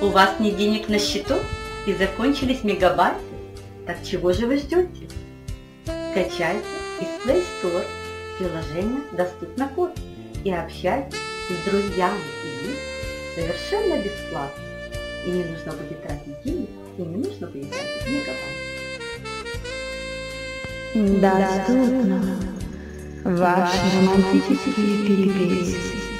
У вас нет денег на счету и закончились мегабайты? Так чего же вы ждете? Скачайте из Play Store приложение «Доступно код» и общайтесь с друзьями и совершенно бесплатно. И не нужно будет тратить денег, и не нужно будет тратить мегабайт. Доступно. Ваши романтические переписки.